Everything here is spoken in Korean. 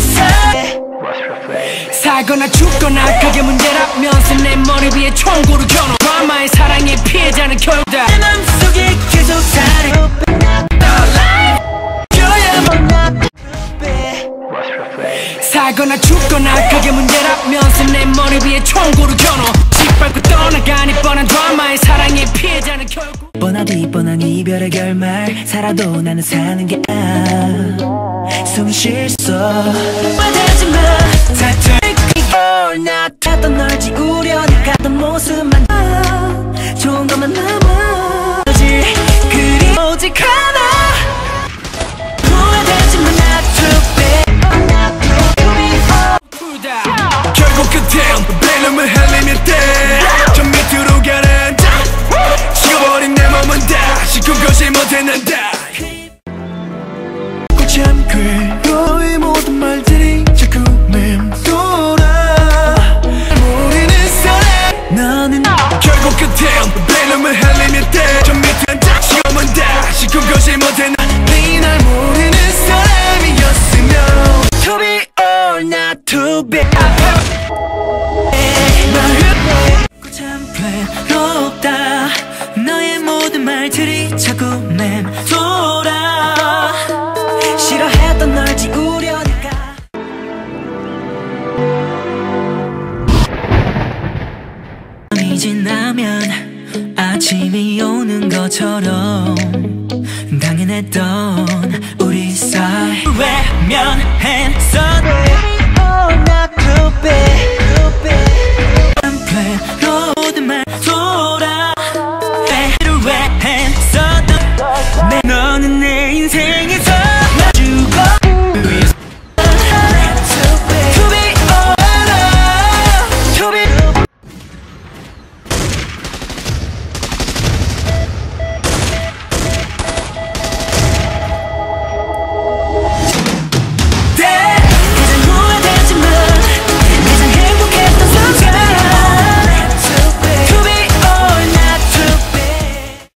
손 잡고 있지 널 다시 사 살거나 죽거나 그게 문제라면서 내 머리 위에 총구를 겨눠. 드라마의 사랑의 피해자는 결국 다내 맘속에 계속 살아 살거나 죽거나 그게 문제라면서 내 머리 위에 총구를 겨눠. 짓밟고 떠나가니 뻔한 드라마의 사랑의 피해자는 결국. 뻔하디 뻔한 이별의 결말. 살아도 나는 사는 게 아 숨 쉴수 말하지마 다툴 all not 했던 널 지우려니 갔던 모습만 아, 좋은 것만 남아. 그리 오직 하나. 결국 끝엔 배름을 흘리면 돼저 밑으로 가라앉아 식어버린 내 몸은 다시 그것이 못했는다 to be 참 괴롭다. 너의 모든 말들이 자꾸 맴돌아. 싫어했던 널 지우려니까. 밤이 지나면 아침이 오는 것처럼 당연했던 우리 사이 외면했